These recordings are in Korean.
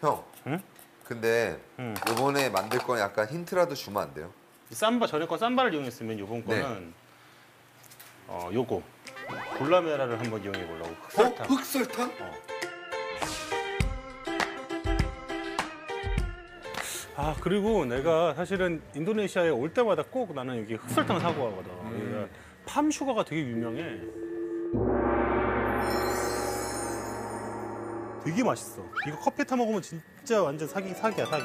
형. 응? 근데 응. 이번에 만들 건 약간 힌트라도 주면 안 돼요? 이 삼바 전에 건 삼바를 이용했으면 이번 네. 거는 어 요거 볼라메라를 한번 이용해 보려고 어? 흑설탕. 흑설탕? 아 그리고 내가 사실은 인도네시아에 올 때마다 꼭 나는 여기 흑설탕 사고 가거든. 여기가 팜 슈가가 되게 유명해. 되게 맛있어. 이거 커피 타 먹으면 진짜 완전 사기 사기야 사기.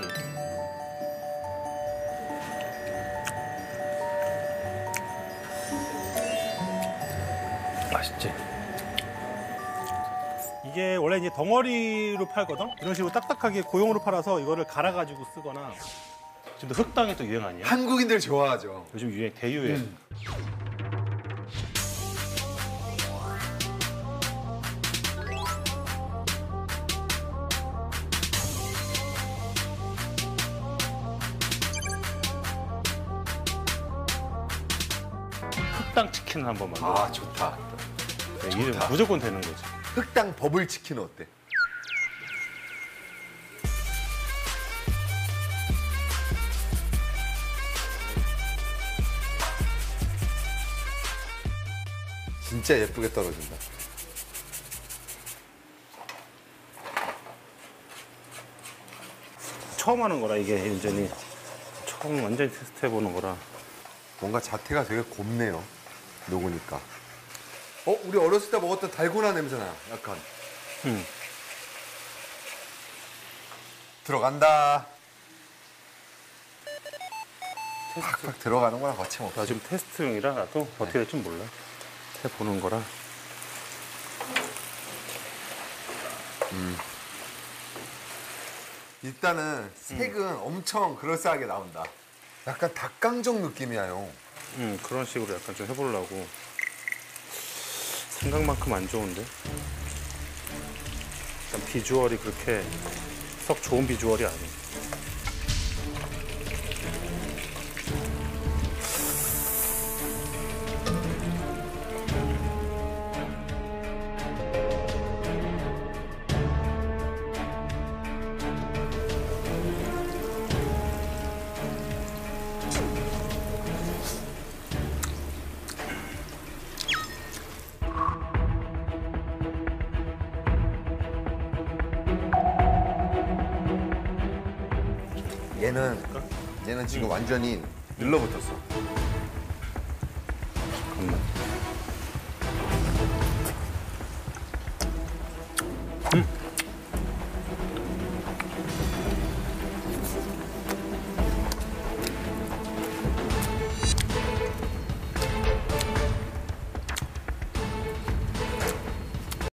맛있지. 이게 원래 이제 덩어리로 팔거든. 이런 식으로 딱딱하게 고용으로 팔아서 이거를 갈아가지고 쓰거나. 지금 또 흑당이 또 유행 아니야? 한국인들 좋아하죠. 요즘 유행 대유행. 흑당 치킨을 한번 만들어. 아 좋다. 네, 이게 무조건 되는 거지. 흑당 버블 치킨 어때? 진짜 예쁘게 떨어진다. 처음 하는 거라 이게 완전히 처음 완전히 테스트 해보는 거라. 뭔가 자태가 되게 곱네요. 녹으니까. 어, 우리 어렸을 때 먹었던 달고나 냄새나. 약간. 음. 들어간다. 팍팍 들어가는 거랑 같이 먹자. 나 지금 테스트용이라 나도 어떻게 될지 몰라. 해보는 거라. 일단은 색은 엄청 그럴싸하게 나온다. 약간 닭강정 느낌이야, 형. 음, 그런 식으로 약간 좀 해보려고. 생각만큼 안 좋은데? 비주얼이 그렇게 썩 좋은 비주얼이 아니야. 얘는 얘는 지금 완전히 눌러붙었어. 잠깐만.